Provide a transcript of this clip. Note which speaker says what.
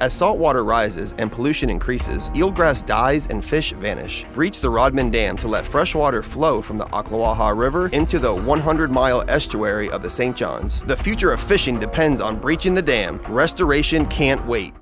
Speaker 1: As saltwater rises and pollution increases, eelgrass dies and fish vanish. Breach the Rodman Dam to let fresh water flow from the Ocklawaha River into the 100-mile estuary of the St. Johns. The future of fishing depends on breaching the dam. Restoration can't wait.